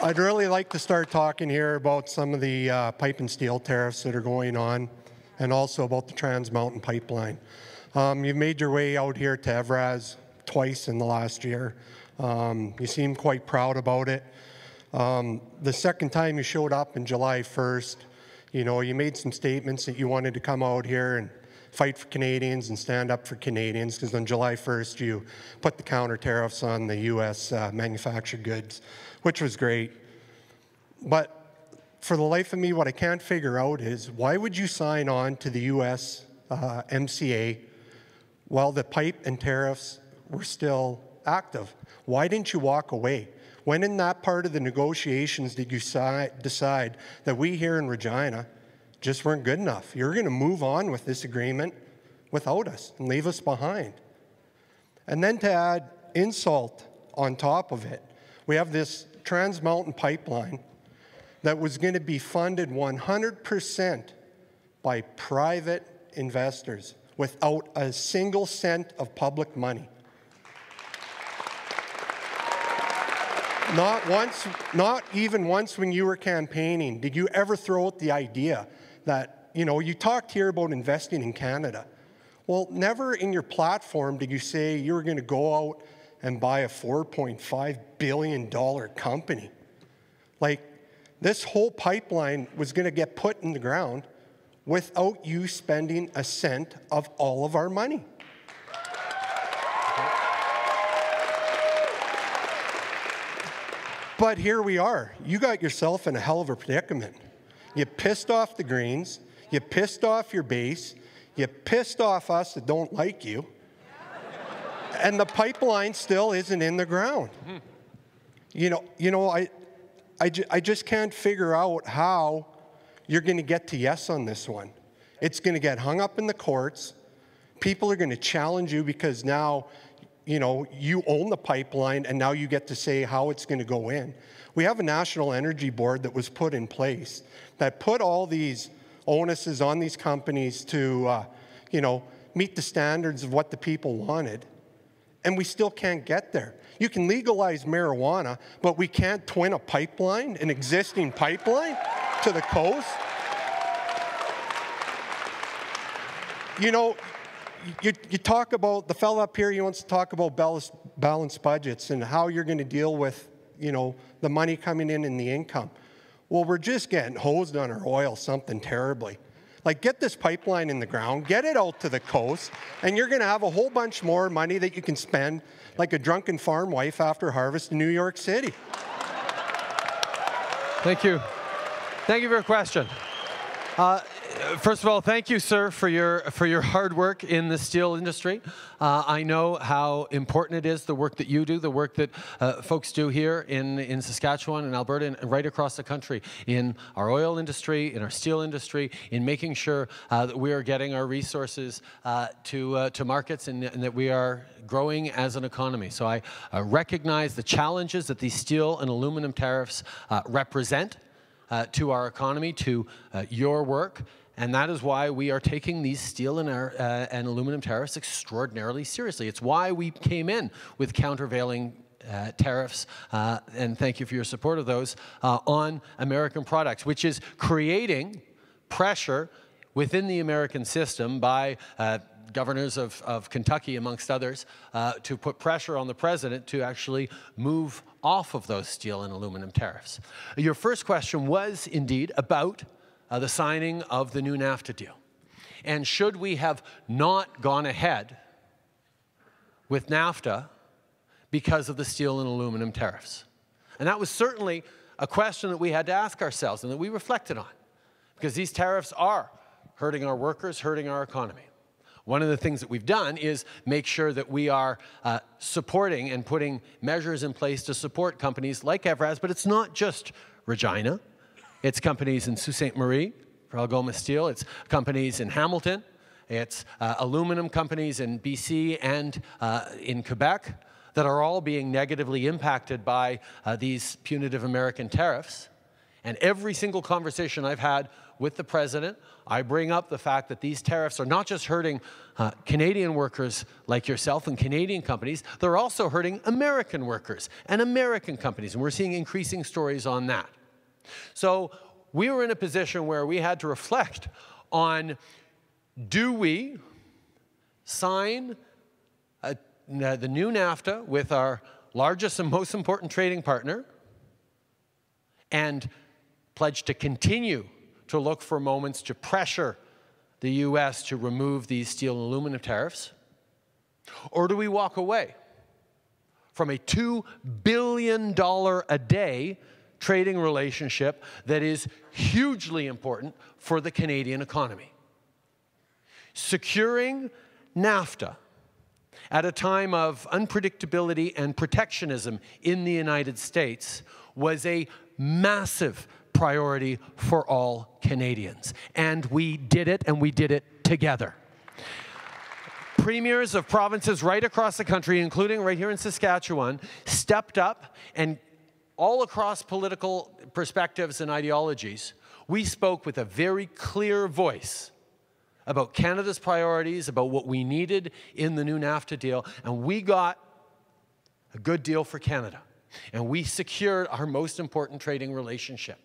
I'd really like to start talking here about some of the uh, pipe and steel tariffs that are going on and also about the Trans Mountain Pipeline. Um, you've made your way out here to Evraz twice in the last year. Um, you seem quite proud about it. Um, the second time you showed up in July 1st, you know, you made some statements that you wanted to come out here and fight for Canadians and stand up for Canadians because on July 1st you put the counter tariffs on the U.S. Uh, manufactured goods, which was great. But for the life of me, what I can't figure out is why would you sign on to the U.S. Uh, MCA while the pipe and tariffs were still active? Why didn't you walk away? When in that part of the negotiations did you decide that we here in Regina just weren't good enough? You're going to move on with this agreement without us and leave us behind. And then to add insult on top of it, we have this Trans Mountain pipeline that was going to be funded 100% by private investors without a single cent of public money. Not once, not even once when you were campaigning, did you ever throw out the idea that, you know, you talked here about investing in Canada. Well, never in your platform did you say you were going to go out and buy a $4.5 billion company. Like, this whole pipeline was going to get put in the ground without you spending a cent of all of our money. But here we are. You got yourself in a hell of a predicament. You pissed off the Greens, you pissed off your base, you pissed off us that don't like you, and the pipeline still isn't in the ground. Hmm. You know, you know, I, I, ju I just can't figure out how you're going to get to yes on this one. It's going to get hung up in the courts. People are going to challenge you because now, you know, you own the pipeline and now you get to say how it's going to go in. We have a national energy board that was put in place that put all these onuses on these companies to, uh, you know, meet the standards of what the people wanted. And we still can't get there. You can legalize marijuana, but we can't twin a pipeline, an existing pipeline, to the coast. You know, you, you talk about the fellow up here, he wants to talk about balanced, balanced budgets and how you're going to deal with, you know, the money coming in and the income. Well, we're just getting hosed on our oil something terribly. Like, get this pipeline in the ground, get it out to the coast, and you're going to have a whole bunch more money that you can spend like a drunken farm wife after harvest in New York City. Thank you. Thank you for your question. Uh, first of all, thank you, sir, for your for your hard work in the steel industry. Uh, I know how important it is the work that you do, the work that uh, folks do here in in Saskatchewan and Alberta and right across the country in our oil industry, in our steel industry, in making sure uh, that we are getting our resources uh, to uh, to markets and, and, that we are growing as an economy. So I recognize the challenges that these steel and aluminum tariffs represent. Uh, to our economy, to uh, your work, and that is why we are taking these steel and, uh, and aluminum tariffs extraordinarily seriously. It's why we came in with countervailing uh, tariffs, uh, and thank you for your support of those, uh, on American products, which is creating pressure within the American system by uh, governors of, of, Kentucky, amongst others, uh, to put pressure on the president to actually move off of those steel and aluminum tariffs. Your first question was indeed about uh, the signing of the new NAFTA deal? And should we have not gone ahead with NAFTA because of the steel and aluminum tariffs? And that was certainly a question that we had to ask ourselves and that we reflected on because these tariffs are hurting our workers, hurting our economy. One of the things that we've done is make sure that we are uh, supporting and putting measures in place to support companies like Evraz, but it's not just Regina. It's companies in Sault Ste. Marie for Algoma Steel. It's companies in Hamilton. It's uh, aluminum companies in BC and uh, in Quebec that are all being negatively impacted by uh, these punitive American tariffs. And every single conversation I've had with the president, I bring up the fact that these tariffs are not just hurting uh, Canadian workers like yourself and Canadian companies, they're also hurting American workers and American companies. And we're seeing increasing stories on that. So we were in a position where we had to reflect on do we sign a, the new NAFTA with our largest and most important trading partner and pledge to continue to look for moments to pressure the U.S. to remove these steel and aluminum tariffs? Or do we walk away from a $2 billion a day trading relationship that is hugely important for the Canadian economy? Securing NAFTA at a time of unpredictability and protectionism in the United States was a massive priority for all Canadians. And we did it, and we did it together. Premiers of provinces right across the country, including right here in Saskatchewan, stepped up and all across political perspectives and ideologies, we spoke with a very clear voice about Canada's priorities, about what we needed in the new NAFTA deal, and we got a good deal for Canada. And we secured our most important trading relationship.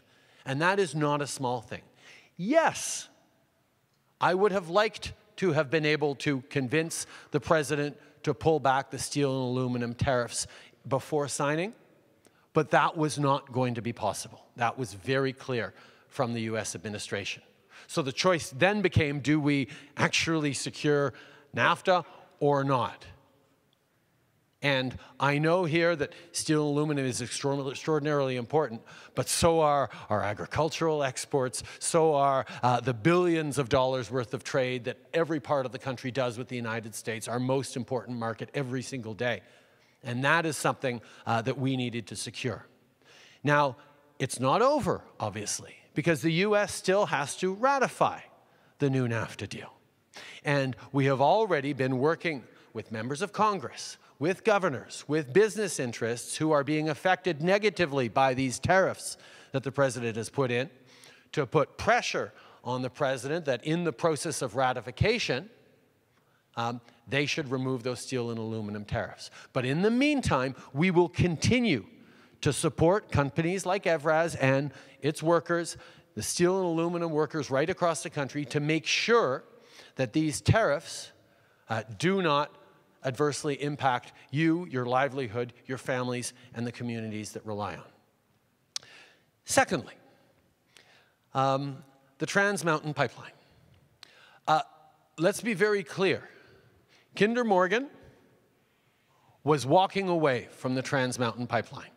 And that is not a small thing. Yes, I would have liked to have been able to convince the president to pull back the steel and aluminum tariffs before signing, but that was not going to be possible. That was very clear from the US administration. So the choice then became do we actually secure NAFTA or not? And I know here that steel and aluminum is extraordinarily important, but so are our agricultural exports, so are uh, the billions of dollars worth of trade that every part of the country does with the United States, our most important market every single day. And that is something uh, that we needed to secure. Now, it's not over, obviously, because the US still has to ratify the new NAFTA deal. And we have already been working with members of Congress with governors, with business interests who are being affected negatively by these tariffs that the president has put in, to put pressure on the president that in the process of ratification, um, they should remove those steel and aluminum tariffs. But in the meantime, we will continue to support companies like Evraz and its workers, the steel and aluminum workers right across the country, to make sure that these tariffs uh, do not adversely impact you, your livelihood, your families, and the communities that rely on. Secondly, um, the Trans Mountain Pipeline. Uh, let's be very clear. Kinder Morgan was walking away from the Trans Mountain Pipeline.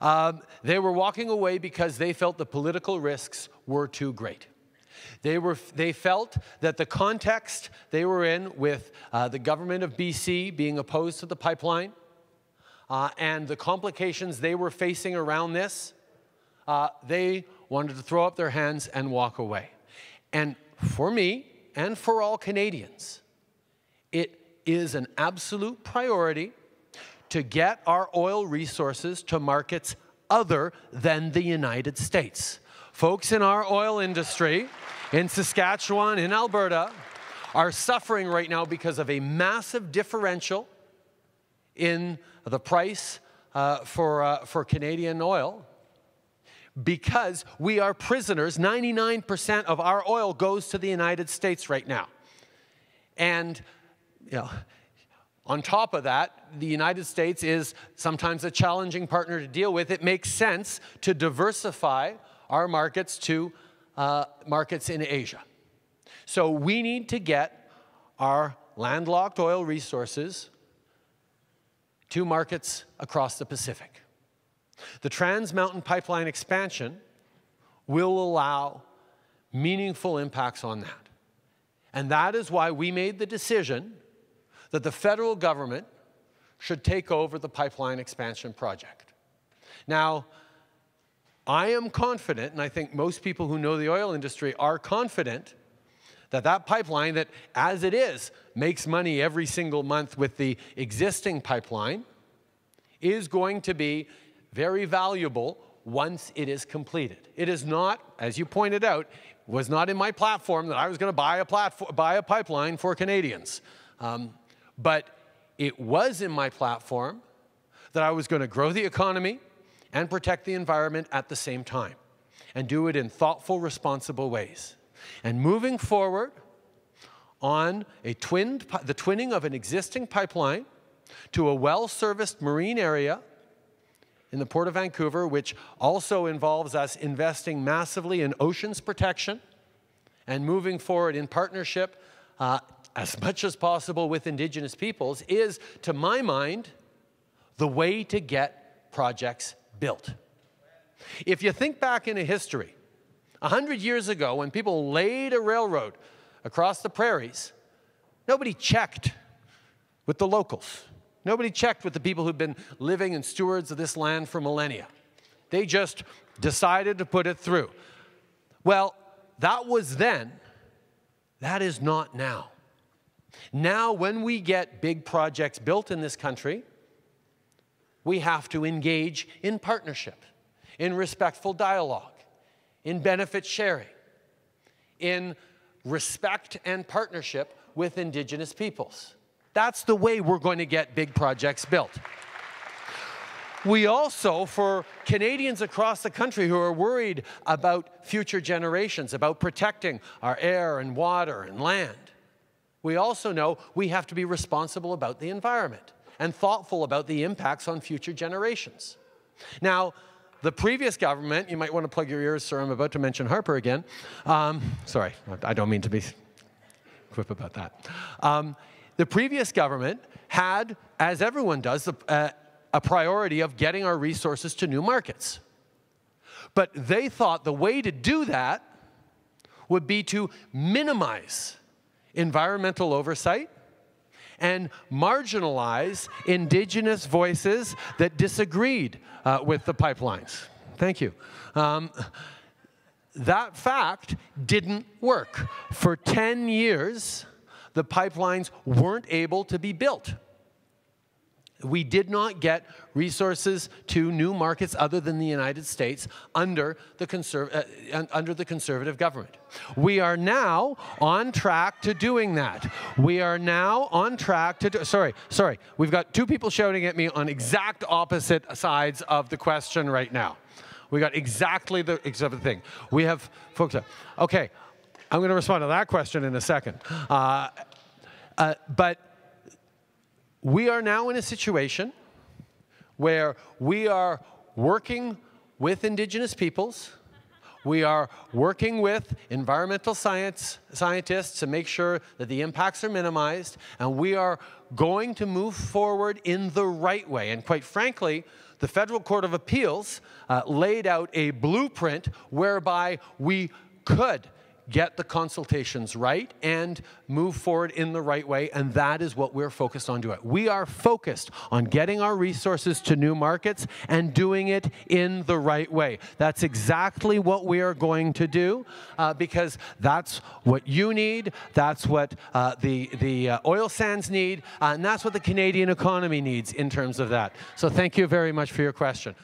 Um, they were walking away because they felt the political risks were too great. They, were, they felt that the context they were in with uh, the government of BC being opposed to the pipeline uh, and the complications they were facing around this, uh, they wanted to throw up their hands and walk away. And for me and for all Canadians, it is an absolute priority to get our oil resources to markets other than the United States. Folks in our oil industry, in Saskatchewan, in Alberta, are suffering right now because of a massive differential in the price uh, for, uh, for Canadian oil because we are prisoners. 99% of our oil goes to the United States right now. And, you know, on top of that, the United States is sometimes a challenging partner to deal with. It makes sense to diversify our markets to uh, markets in Asia. So we need to get our landlocked oil resources to markets across the Pacific. The Trans Mountain Pipeline expansion will allow meaningful impacts on that. And that is why we made the decision that the federal government should take over the pipeline expansion project. Now, I am confident, and I think most people who know the oil industry are confident, that that pipeline that, as it is, makes money every single month with the existing pipeline, is going to be very valuable once it is completed. It is not, as you pointed out, was not in my platform that I was going to buy a, platform, buy a pipeline for Canadians. Um, but it was in my platform that I was going to grow the economy and protect the environment at the same time and do it in thoughtful, responsible ways. And moving forward on a twinned, the twinning of an existing pipeline to a well-serviced marine area in the Port of Vancouver, which also involves us investing massively in oceans protection and moving forward in partnership uh, as much as possible with Indigenous peoples, is, to my mind, the way to get projects built. If you think back into history, 100 years ago, when people laid a railroad across the prairies, nobody checked with the locals. Nobody checked with the people who've been living and stewards of this land for millennia. They just decided to put it through. Well, that was then. That is not now. Now, when we get big projects built in this country, we have to engage in partnership, in respectful dialogue, in benefit sharing, in respect and partnership with Indigenous peoples. That's the way we're going to get big projects built. We also, for Canadians across the country who are worried about future generations, about protecting our air and water and land, we also know we have to be responsible about the environment and thoughtful about the impacts on future generations. Now, the previous government, you might want to plug your ears, sir, I'm about to mention Harper again. Um, sorry, I don't mean to be quip about that. Um, the previous government had, as everyone does, uh, a priority of getting our resources to new markets. But they thought the way to do that would be to minimize environmental oversight and marginalize indigenous voices that disagreed uh, with the pipelines. Thank you. Um, that fact didn't work. For 10 years, the pipelines weren't able to be built. We did not get resources to new markets other than the United States under the, conserv uh, under the conservative government. We are now on track to doing that. We are now on track to do, sorry, sorry, we've got two people shouting at me on exact opposite sides of the question right now. We got exactly the exact thing. We have folks. Okay, I'm going to respond to that question in a second. Uh, uh, but we are now in a situation where we are working with indigenous peoples. We are working with environmental science scientists to make sure that the impacts are minimized, and we are going to move forward in the right way. And quite frankly, the Federal Court of Appeals uh, laid out a blueprint whereby we could get the consultations right and move forward in the right way, and that is what we're focused on doing. We are focused on getting our resources to new markets and doing it in the right way. That's exactly what we are going to do uh, because that's what you need, that's what uh, the, the uh, oil sands need, uh, and that's what the Canadian economy needs in terms of that. So thank you very much for your question.